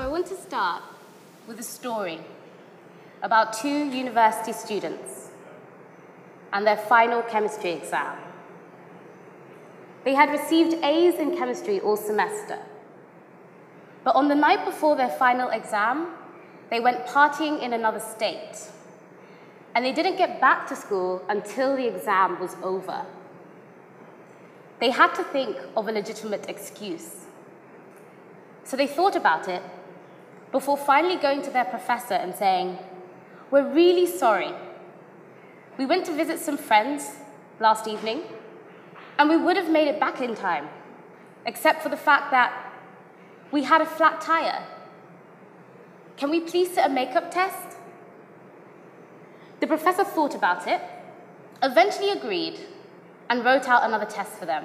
I want to start with a story about two university students and their final chemistry exam. They had received A's in chemistry all semester. But on the night before their final exam, they went partying in another state. And they didn't get back to school until the exam was over. They had to think of a legitimate excuse. So they thought about it before finally going to their professor and saying, We're really sorry. We went to visit some friends last evening, and we would have made it back in time, except for the fact that we had a flat tire. Can we please sit a makeup test? The professor thought about it, eventually agreed, and wrote out another test for them.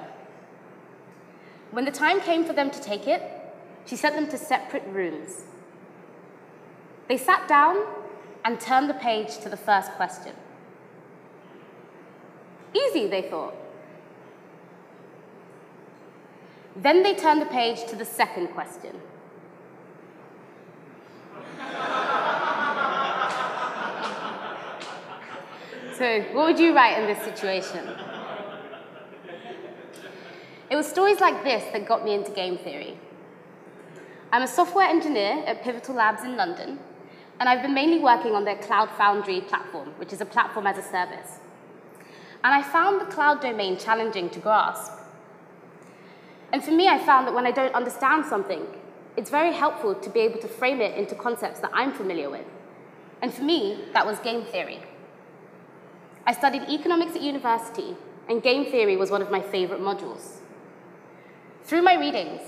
When the time came for them to take it, she sent them to separate rooms. They sat down and turned the page to the first question. Easy, they thought. Then they turned the page to the second question. so, what would you write in this situation? It was stories like this that got me into game theory. I'm a software engineer at Pivotal Labs in London, and I've been mainly working on their Cloud Foundry platform, which is a platform as a service. And I found the cloud domain challenging to grasp. And for me, I found that when I don't understand something, it's very helpful to be able to frame it into concepts that I'm familiar with. And for me, that was game theory. I studied economics at university, and game theory was one of my favorite modules. Through my readings,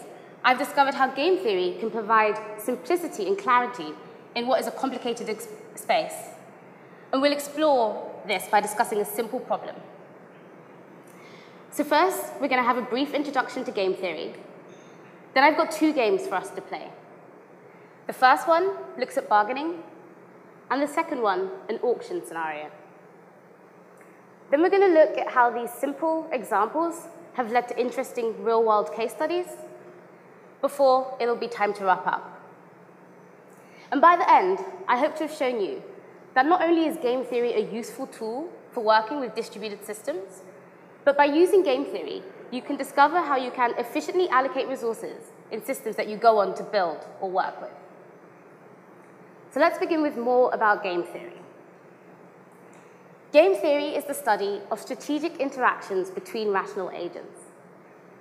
I've discovered how game theory can provide simplicity and clarity in what is a complicated space. And we'll explore this by discussing a simple problem. So first, we're going to have a brief introduction to game theory. Then I've got two games for us to play. The first one looks at bargaining, and the second one, an auction scenario. Then we're going to look at how these simple examples have led to interesting real-world case studies before it'll be time to wrap up. And by the end, I hope to have shown you that not only is game theory a useful tool for working with distributed systems, but by using game theory, you can discover how you can efficiently allocate resources in systems that you go on to build or work with. So let's begin with more about game theory. Game theory is the study of strategic interactions between rational agents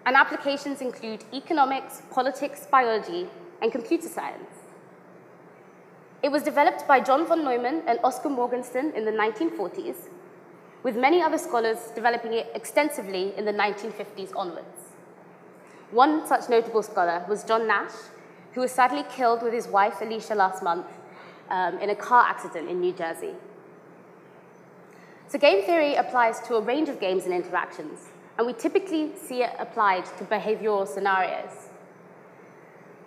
and applications include economics, politics, biology, and computer science. It was developed by John von Neumann and Oskar Morgenstern in the 1940s, with many other scholars developing it extensively in the 1950s onwards. One such notable scholar was John Nash, who was sadly killed with his wife Alicia last month um, in a car accident in New Jersey. So game theory applies to a range of games and interactions, and we typically see it applied to behavioral scenarios.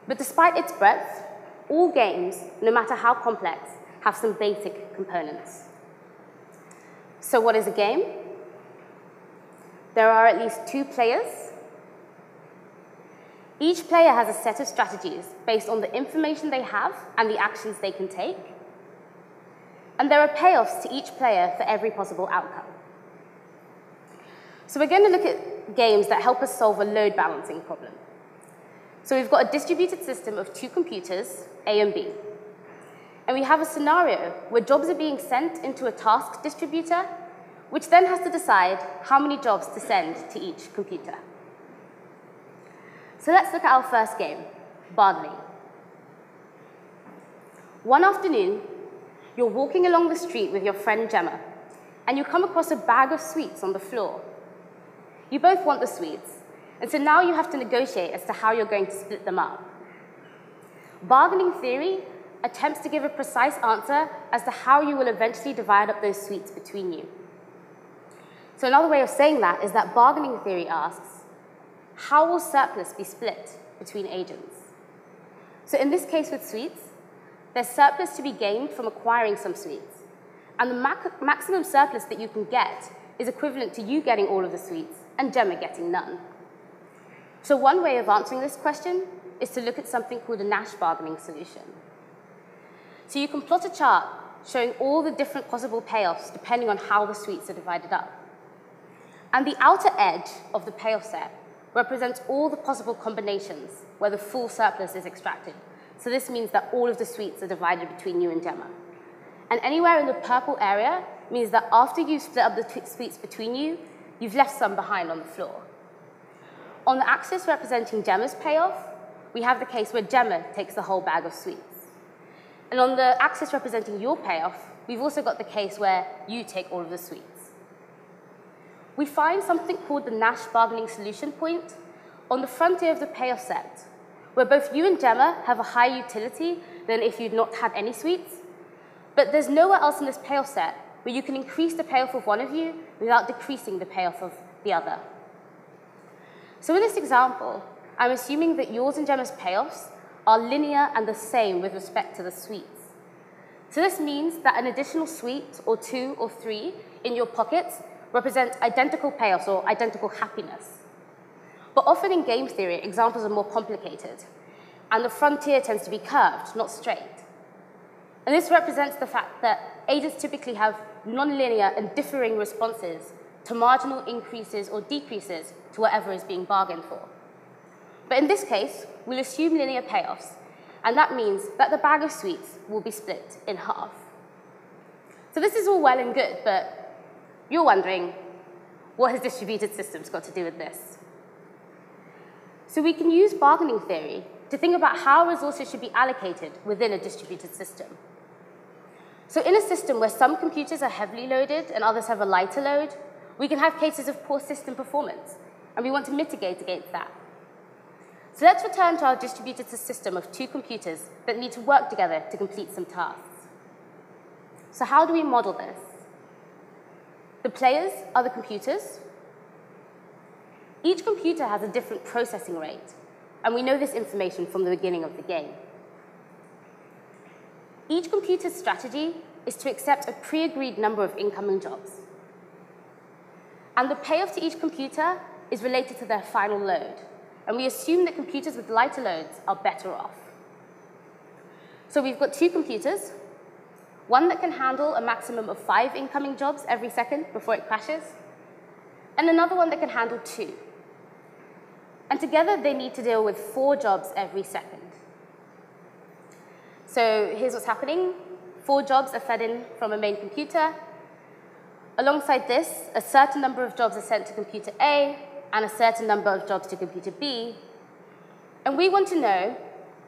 But despite its breadth, all games, no matter how complex, have some basic components. So what is a game? There are at least two players. Each player has a set of strategies based on the information they have and the actions they can take. And there are payoffs to each player for every possible outcome. So we're going to look at games that help us solve a load balancing problem. So we've got a distributed system of two computers, A and B. And we have a scenario where jobs are being sent into a task distributor, which then has to decide how many jobs to send to each computer. So let's look at our first game, bargaining. One afternoon, you're walking along the street with your friend Gemma, and you come across a bag of sweets on the floor. You both want the sweets, and so now you have to negotiate as to how you're going to split them up. Bargaining theory attempts to give a precise answer as to how you will eventually divide up those sweets between you. So another way of saying that is that bargaining theory asks, how will surplus be split between agents? So in this case with sweets, there's surplus to be gained from acquiring some sweets. And the maximum surplus that you can get is equivalent to you getting all of the sweets and Gemma getting none. So one way of answering this question is to look at something called a Nash bargaining solution. So you can plot a chart showing all the different possible payoffs depending on how the sweets are divided up. And the outer edge of the payoff set represents all the possible combinations where the full surplus is extracted. So this means that all of the sweets are divided between you and Gemma. And anywhere in the purple area means that after you split up the sweets between you, you've left some behind on the floor. On the axis representing Gemma's payoff, we have the case where Gemma takes the whole bag of sweets. And on the axis representing your payoff, we've also got the case where you take all of the sweets. We find something called the Nash bargaining solution point on the frontier of the payoff set, where both you and Gemma have a higher utility than if you'd not had any sweets, but there's nowhere else in this payoff set where you can increase the payoff of one of you without decreasing the payoff of the other. So in this example, I'm assuming that yours and Gemma's payoffs are linear and the same with respect to the sweets. So this means that an additional sweet, or two or three, in your pockets represent identical payoffs or identical happiness. But often in game theory, examples are more complicated, and the frontier tends to be curved, not straight. And this represents the fact that agents typically have nonlinear and differing responses to marginal increases or decreases to whatever is being bargained for. But in this case, we'll assume linear payoffs, and that means that the bag of sweets will be split in half. So this is all well and good, but you're wondering, what has distributed systems got to do with this? So we can use bargaining theory to think about how resources should be allocated within a distributed system. So in a system where some computers are heavily loaded and others have a lighter load, we can have cases of poor system performance, and we want to mitigate against that. So let's return to our distributed system of two computers that need to work together to complete some tasks. So how do we model this? The players are the computers. Each computer has a different processing rate, and we know this information from the beginning of the game. Each computer's strategy is to accept a pre-agreed number of incoming jobs. And the payoff to each computer is related to their final load. And we assume that computers with lighter loads are better off. So we've got two computers, one that can handle a maximum of five incoming jobs every second before it crashes, and another one that can handle two. And together they need to deal with four jobs every second. So here's what's happening. Four jobs are fed in from a main computer. Alongside this, a certain number of jobs are sent to computer A and a certain number of jobs to computer B. And we want to know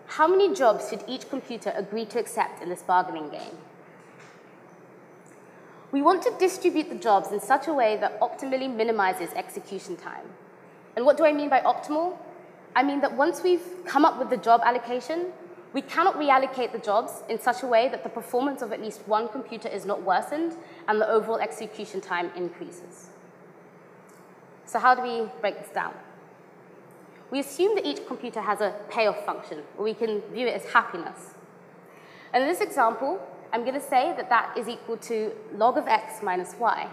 how many jobs should each computer agree to accept in this bargaining game. We want to distribute the jobs in such a way that optimally minimizes execution time. And what do I mean by optimal? I mean that once we've come up with the job allocation, we cannot reallocate the jobs in such a way that the performance of at least one computer is not worsened and the overall execution time increases. So how do we break this down? We assume that each computer has a payoff function, or we can view it as happiness. And in this example, I'm going to say that that is equal to log of x minus y,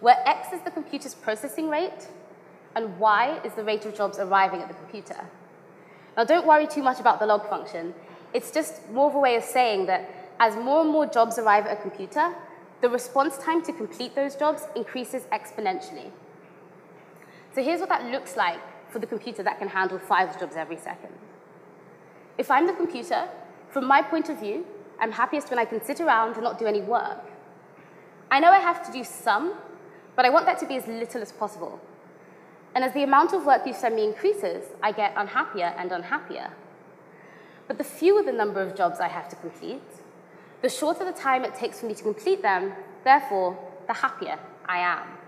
where x is the computer's processing rate, and y is the rate of jobs arriving at the computer. Now, don't worry too much about the log function. It's just more of a way of saying that as more and more jobs arrive at a computer, the response time to complete those jobs increases exponentially. So here's what that looks like for the computer that can handle five jobs every second. If I'm the computer, from my point of view, I'm happiest when I can sit around and not do any work. I know I have to do some, but I want that to be as little as possible. And as the amount of work you send me increases, I get unhappier and unhappier. But the fewer the number of jobs I have to complete, the shorter the time it takes for me to complete them, therefore, the happier I am.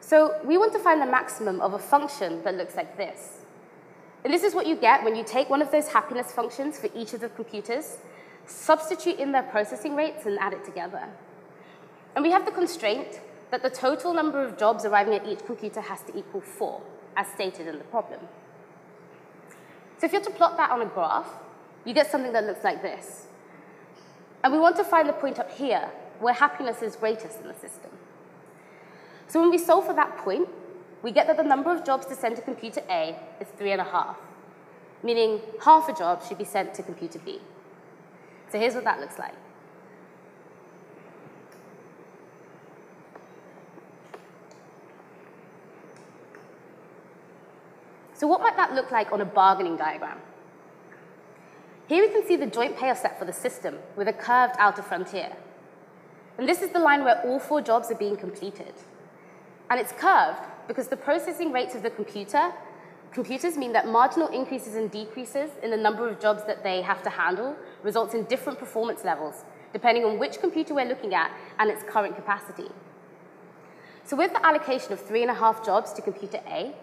So we want to find the maximum of a function that looks like this. And this is what you get when you take one of those happiness functions for each of the computers, substitute in their processing rates, and add it together. And we have the constraint that the total number of jobs arriving at each computer has to equal 4, as stated in the problem. So if you have to plot that on a graph, you get something that looks like this. And we want to find the point up here where happiness is greatest in the system. So when we solve for that point, we get that the number of jobs to send to computer A is 3.5. meaning half a job should be sent to computer B. So here's what that looks like. So what might that look like on a bargaining diagram? Here we can see the joint payoff set for the system with a curved outer frontier. And this is the line where all four jobs are being completed. And it's curved because the processing rates of the computer, computers mean that marginal increases and decreases in the number of jobs that they have to handle results in different performance levels, depending on which computer we're looking at and its current capacity. So with the allocation of three and a half jobs to computer A,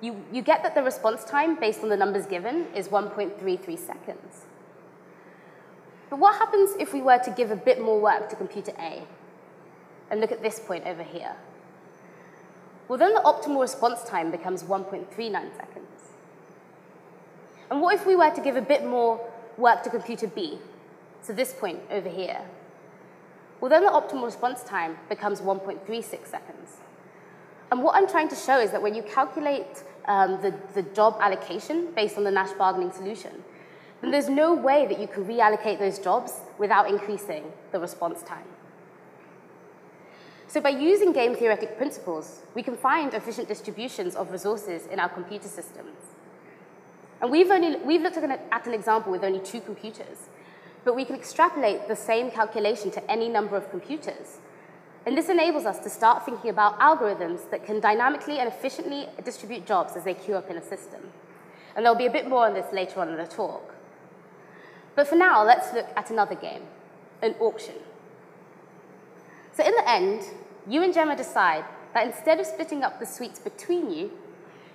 you, you get that the response time, based on the numbers given, is 1.33 seconds. But what happens if we were to give a bit more work to computer A? And look at this point over here. Well, then the optimal response time becomes 1.39 seconds. And what if we were to give a bit more work to computer B? So this point over here. Well, then the optimal response time becomes 1.36 seconds. And what I'm trying to show is that when you calculate um, the, the job allocation based on the Nash bargaining solution, then there's no way that you can reallocate those jobs without increasing the response time. So by using game theoretic principles, we can find efficient distributions of resources in our computer systems. And we've, only, we've looked at an, at an example with only two computers, but we can extrapolate the same calculation to any number of computers and this enables us to start thinking about algorithms that can dynamically and efficiently distribute jobs as they queue up in a system. And there'll be a bit more on this later on in the talk. But for now, let's look at another game, an auction. So in the end, you and Gemma decide that instead of splitting up the sweets between you,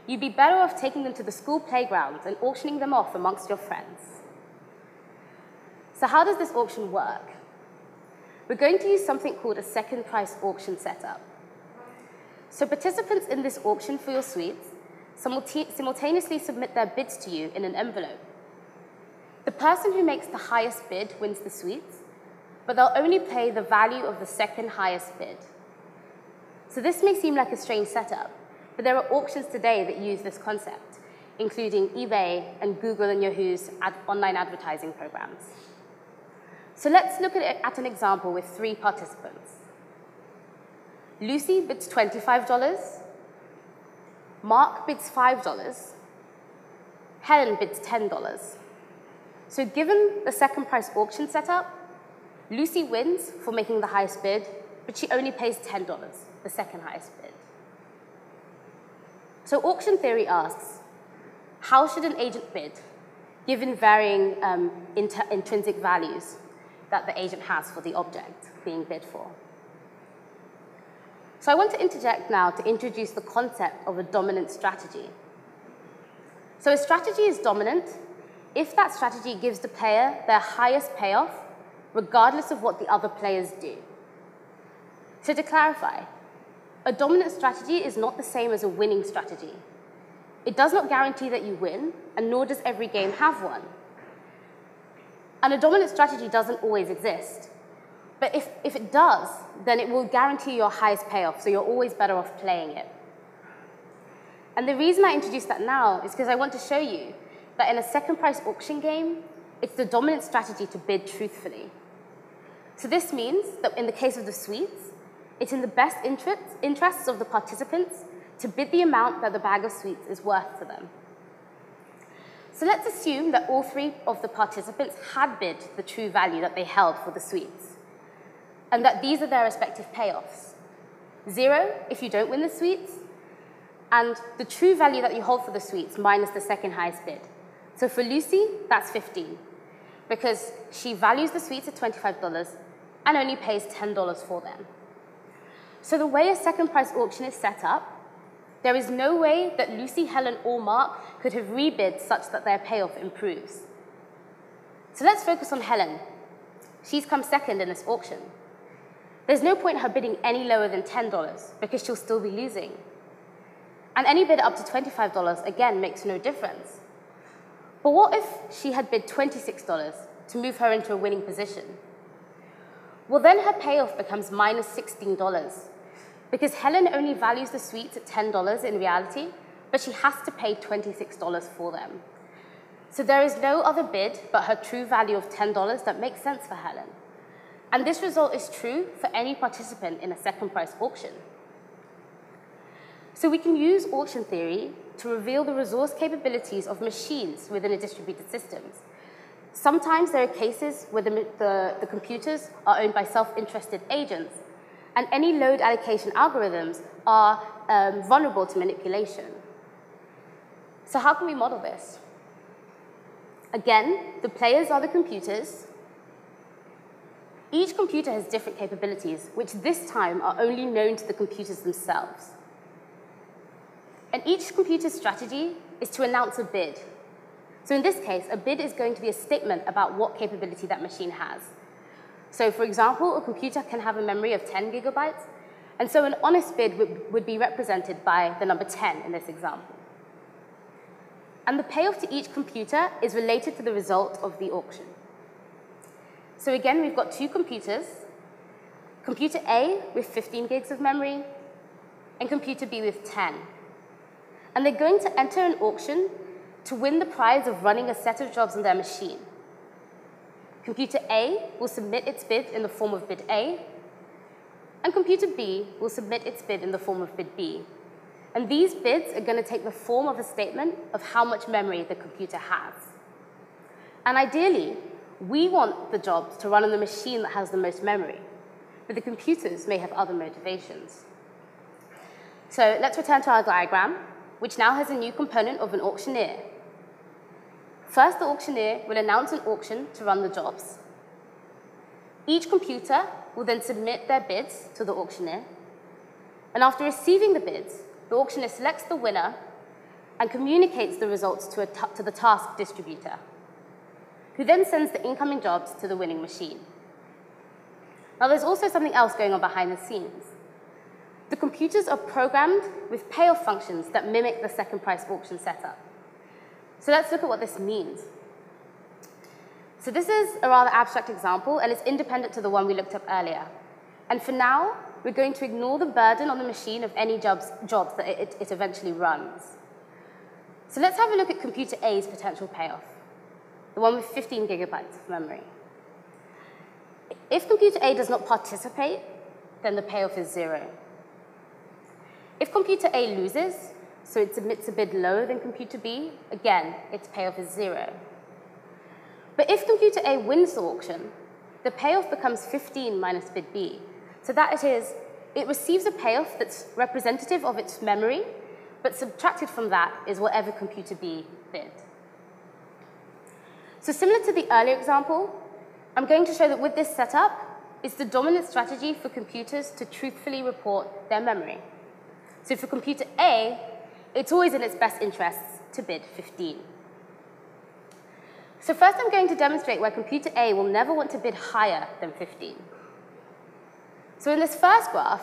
you'd be better off taking them to the school playground and auctioning them off amongst your friends. So how does this auction work? We're going to use something called a second price auction setup. So participants in this auction for your sweets simultaneously submit their bids to you in an envelope. The person who makes the highest bid wins the sweets, but they'll only pay the value of the second highest bid. So this may seem like a strange setup, but there are auctions today that use this concept, including eBay and Google and Yahoo's ad online advertising programs. So let's look at, at an example with three participants. Lucy bids $25, Mark bids $5, Helen bids $10. So given the second price auction setup, Lucy wins for making the highest bid, but she only pays $10, the second highest bid. So auction theory asks, how should an agent bid, given varying um, intrinsic values? that the agent has for the object being bid for. So I want to interject now to introduce the concept of a dominant strategy. So a strategy is dominant if that strategy gives the player their highest payoff, regardless of what the other players do. So to clarify, a dominant strategy is not the same as a winning strategy. It does not guarantee that you win, and nor does every game have one. And a dominant strategy doesn't always exist. But if, if it does, then it will guarantee your highest payoff, so you're always better off playing it. And the reason I introduce that now is because I want to show you that in a second price auction game, it's the dominant strategy to bid truthfully. So this means that in the case of the sweets, it's in the best interests of the participants to bid the amount that the bag of sweets is worth to them. So let's assume that all three of the participants had bid the true value that they held for the sweets, and that these are their respective payoffs. Zero if you don't win the sweets, and the true value that you hold for the sweets minus the second highest bid. So for Lucy, that's 15, because she values the sweets at $25 and only pays $10 for them. So the way a second price auction is set up there is no way that Lucy, Helen, or Mark could have rebid such that their payoff improves. So let's focus on Helen. She's come second in this auction. There's no point in her bidding any lower than $10 because she'll still be losing. And any bid up to $25 again makes no difference. But what if she had bid $26 to move her into a winning position? Well, then her payoff becomes minus $16 because Helen only values the sweets at $10 in reality, but she has to pay $26 for them. So there is no other bid but her true value of $10 that makes sense for Helen. And this result is true for any participant in a second price auction. So we can use auction theory to reveal the resource capabilities of machines within a distributed systems. Sometimes there are cases where the, the, the computers are owned by self-interested agents, and any load allocation algorithms are um, vulnerable to manipulation. So how can we model this? Again, the players are the computers. Each computer has different capabilities, which this time are only known to the computers themselves. And each computer's strategy is to announce a bid. So in this case, a bid is going to be a statement about what capability that machine has. So for example, a computer can have a memory of 10 gigabytes, and so an honest bid would, be represented by the number 10 in this example. And the payoff to each computer is related to the result of the auction. So again, we've got two computers, computer A with 15 gigs of memory, and computer B with 10. And they're going to enter an auction to win the prize of running a set of jobs on their machine. Computer A will submit its bid in the form of bid A, and computer B will submit its bid in the form of bid B. And these bids are going to take the form of a statement of how much memory the computer has. And ideally, we want the jobs to run on the machine that has the most memory, but the computers may have other motivations. So let's return to our diagram, which now has a new component of an auctioneer. First, the auctioneer will announce an auction to run the jobs. Each computer will then submit their bids to the auctioneer, and after receiving the bids, the auctioneer selects the winner and communicates the results to, to the task distributor, who then sends the incoming jobs to the winning machine. Now, there's also something else going on behind the scenes. The computers are programmed with payoff functions that mimic the second price auction setup. So let's look at what this means. So this is a rather abstract example, and it's independent to the one we looked up earlier. And for now, we're going to ignore the burden on the machine of any jobs, jobs that it, it eventually runs. So let's have a look at computer A's potential payoff, the one with 15 gigabytes of memory. If computer A does not participate, then the payoff is zero. If computer A loses, so it submits a bid lower than computer B, again, its payoff is zero. But if computer A wins the auction, the payoff becomes 15 minus bid B, so that it is, it receives a payoff that's representative of its memory, but subtracted from that is whatever computer B bid. So similar to the earlier example, I'm going to show that with this setup, it's the dominant strategy for computers to truthfully report their memory. So for computer A, it's always in its best interests to bid 15. So first I'm going to demonstrate where computer A will never want to bid higher than 15. So in this first graph,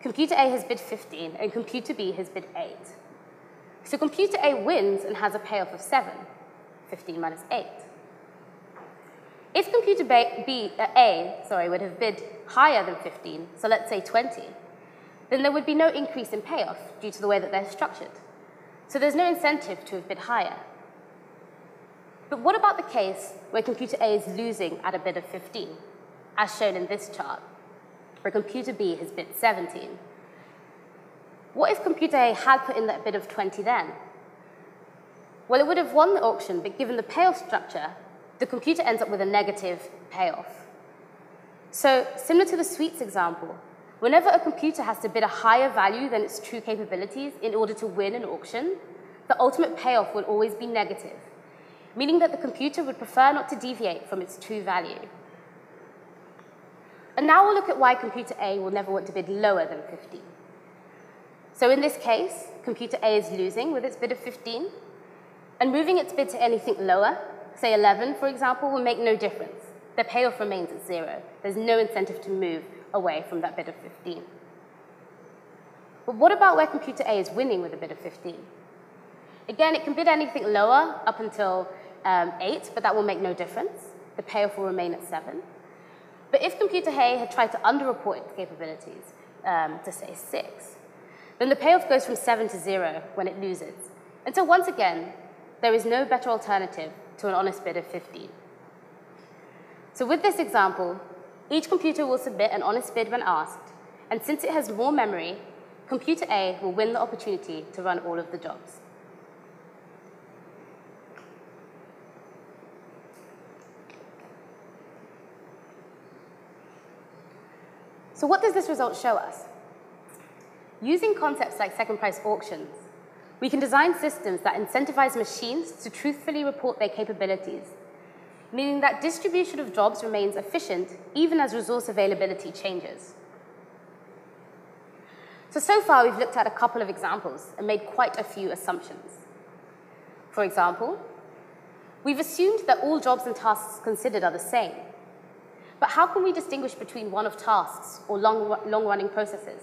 computer A has bid 15 and computer B has bid 8. So computer A wins and has a payoff of 7, 15 minus 8. If computer B, uh, A sorry, would have bid higher than 15, so let's say 20, then there would be no increase in payoff due to the way that they're structured. So there's no incentive to have bid higher. But what about the case where computer A is losing at a bid of 15, as shown in this chart? where computer B has bid 17. What if computer A had put in that bid of 20 then? Well, it would have won the auction, but given the payoff structure, the computer ends up with a negative payoff. So, similar to the sweets example, whenever a computer has to bid a higher value than its true capabilities in order to win an auction, the ultimate payoff will always be negative, meaning that the computer would prefer not to deviate from its true value. And now we'll look at why computer A will never want to bid lower than 15. So in this case, computer A is losing with its bid of 15, and moving its bid to anything lower, say 11, for example, will make no difference. The payoff remains at zero. There's no incentive to move away from that bid of 15. But what about where computer A is winning with a bid of 15? Again, it can bid anything lower up until um, 8, but that will make no difference. The payoff will remain at 7. But if computer A had tried to underreport its capabilities um, to say 6, then the payoff goes from 7 to 0 when it loses. And so once again, there is no better alternative to an honest bid of 15. So with this example, each computer will submit an honest bid when asked, and since it has more memory, computer A will win the opportunity to run all of the jobs. So what does this result show us? Using concepts like second price auctions, we can design systems that incentivize machines to truthfully report their capabilities, meaning that distribution of jobs remains efficient even as resource availability changes. So, so far we've looked at a couple of examples and made quite a few assumptions. For example, we've assumed that all jobs and tasks considered are the same, but how can we distinguish between one-off tasks or long-running processes?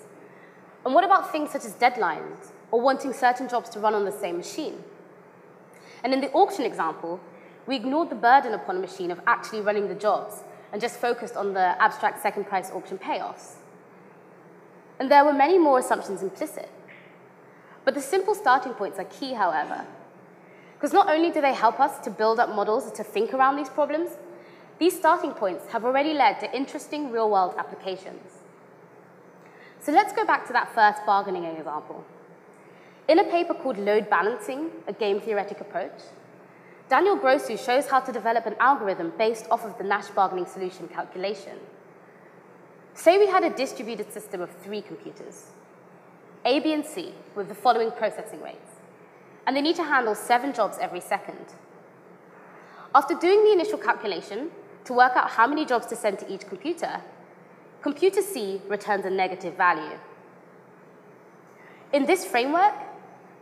And what about things such as deadlines or wanting certain jobs to run on the same machine? And in the auction example, we ignored the burden upon a machine of actually running the jobs and just focused on the abstract second price auction payoffs. And there were many more assumptions implicit. But the simple starting points are key, however, because not only do they help us to build up models to think around these problems, these starting points have already led to interesting real-world applications. So let's go back to that first bargaining example. In a paper called Load Balancing, a game theoretic approach, Daniel Grosu shows how to develop an algorithm based off of the Nash bargaining solution calculation. Say we had a distributed system of three computers, A, B, and C, with the following processing rates, and they need to handle seven jobs every second. After doing the initial calculation, to work out how many jobs to send to each computer, computer C returns a negative value. In this framework,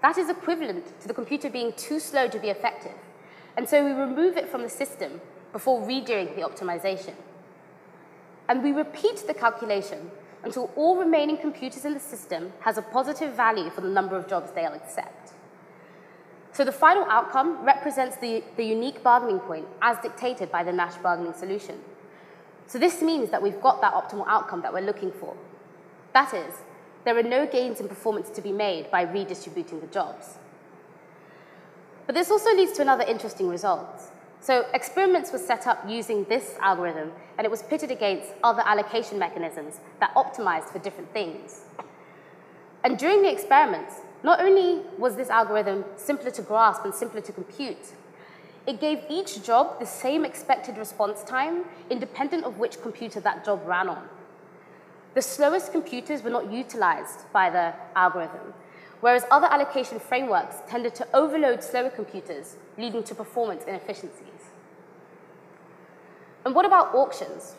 that is equivalent to the computer being too slow to be effective, and so we remove it from the system before redoing the optimization. And we repeat the calculation until all remaining computers in the system has a positive value for the number of jobs they'll accept. So the final outcome represents the, the unique bargaining point as dictated by the Nash bargaining solution. So this means that we've got that optimal outcome that we're looking for. That is, there are no gains in performance to be made by redistributing the jobs. But this also leads to another interesting result. So experiments were set up using this algorithm, and it was pitted against other allocation mechanisms that optimized for different things. And during the experiments, not only was this algorithm simpler to grasp and simpler to compute, it gave each job the same expected response time, independent of which computer that job ran on. The slowest computers were not utilized by the algorithm, whereas other allocation frameworks tended to overload slower computers, leading to performance inefficiencies. And what about auctions?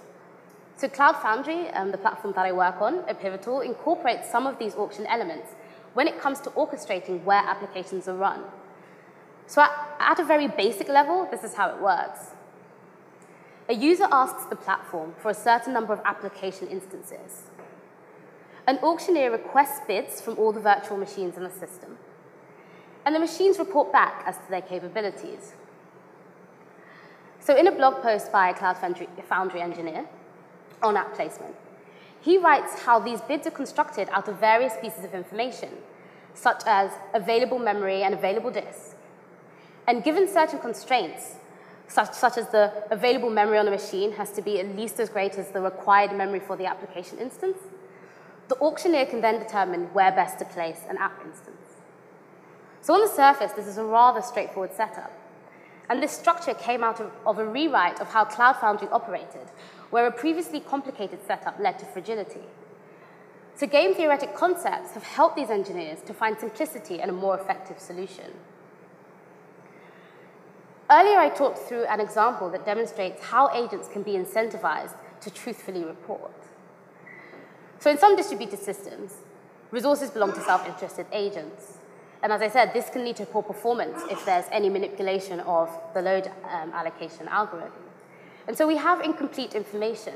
So Cloud Foundry, um, the platform that I work on at Pivotal, incorporates some of these auction elements when it comes to orchestrating where applications are run. So at, at a very basic level, this is how it works. A user asks the platform for a certain number of application instances. An auctioneer requests bids from all the virtual machines in the system. And the machines report back as to their capabilities. So in a blog post by a Cloud Foundry, engineer on app placement, he writes how these bids are constructed out of various pieces of information, such as available memory and available disk. And given certain constraints, such, such as the available memory on a machine has to be at least as great as the required memory for the application instance, the auctioneer can then determine where best to place an app instance. So on the surface, this is a rather straightforward setup. And this structure came out of, of a rewrite of how Cloud Foundry operated, where a previously complicated setup led to fragility. So game theoretic concepts have helped these engineers to find simplicity and a more effective solution. Earlier, I talked through an example that demonstrates how agents can be incentivized to truthfully report. So in some distributed systems, resources belong to self-interested agents. And as I said, this can lead to poor performance if there's any manipulation of the load um, allocation algorithm. And so we have incomplete information.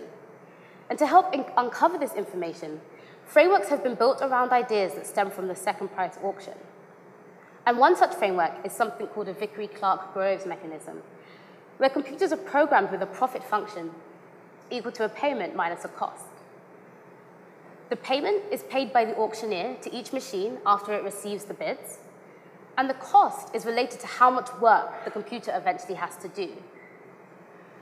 And to help uncover this information, frameworks have been built around ideas that stem from the second price auction. And one such framework is something called a Vickrey-Clarke-Groves mechanism, where computers are programmed with a profit function equal to a payment minus a cost. The payment is paid by the auctioneer to each machine after it receives the bids, And the cost is related to how much work the computer eventually has to do.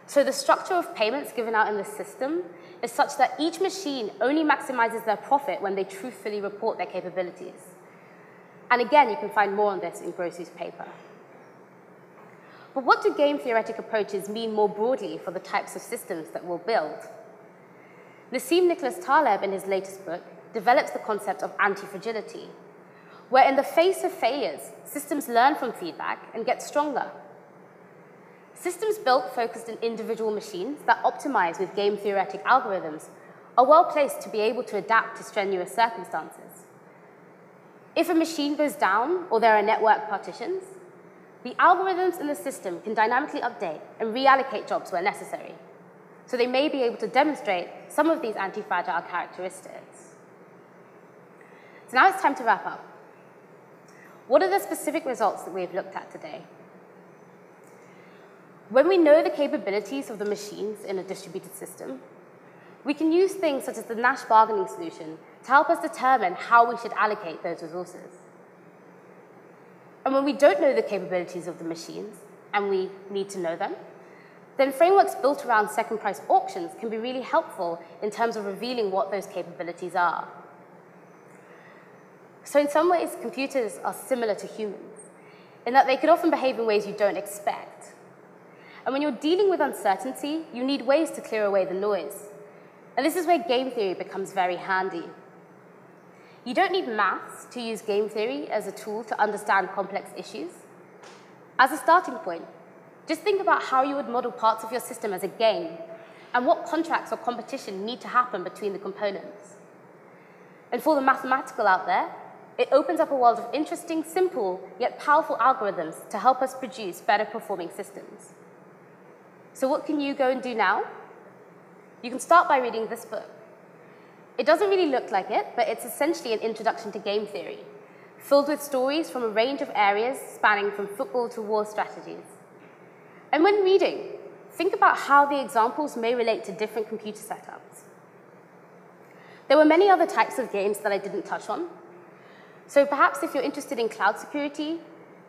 So the structure of payments given out in the system is such that each machine only maximizes their profit when they truthfully report their capabilities. And again, you can find more on this in Grosu's paper. But what do game theoretic approaches mean more broadly for the types of systems that we'll build? Nassim Nicholas Taleb, in his latest book, develops the concept of anti-fragility, where in the face of failures, systems learn from feedback and get stronger. Systems built focused on individual machines that optimize with game theoretic algorithms are well placed to be able to adapt to strenuous circumstances. If a machine goes down or there are network partitions, the algorithms in the system can dynamically update and reallocate jobs where necessary. So they may be able to demonstrate some of these anti-fragile characteristics. So now it's time to wrap up. What are the specific results that we've looked at today? When we know the capabilities of the machines in a distributed system, we can use things such as the Nash bargaining solution to help us determine how we should allocate those resources. And when we don't know the capabilities of the machines, and we need to know them, then frameworks built around second price auctions can be really helpful in terms of revealing what those capabilities are. So in some ways, computers are similar to humans, in that they can often behave in ways you don't expect. And when you're dealing with uncertainty, you need ways to clear away the noise. And this is where game theory becomes very handy. You don't need maths to use game theory as a tool to understand complex issues. As a starting point, just think about how you would model parts of your system as a game and what contracts or competition need to happen between the components. And for the mathematical out there, it opens up a world of interesting, simple, yet powerful algorithms to help us produce better performing systems. So what can you go and do now? You can start by reading this book. It doesn't really look like it, but it's essentially an introduction to game theory, filled with stories from a range of areas spanning from football to war strategies. And when reading, think about how the examples may relate to different computer setups. There were many other types of games that I didn't touch on, so perhaps if you're interested in cloud security,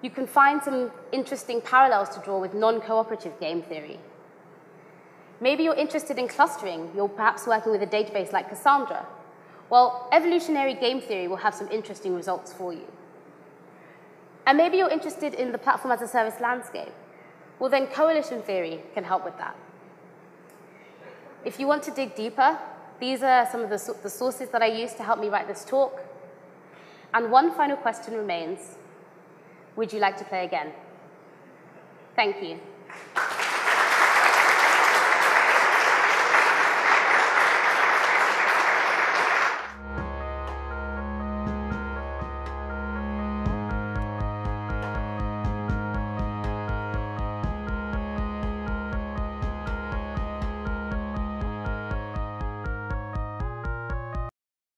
you can find some interesting parallels to draw with non-cooperative game theory. Maybe you're interested in clustering. You're perhaps working with a database like Cassandra. Well, evolutionary game theory will have some interesting results for you. And maybe you're interested in the platform as a service landscape. Well, then coalition theory can help with that. If you want to dig deeper, these are some of the, the sources that I used to help me write this talk. And one final question remains. Would you like to play again? Thank you.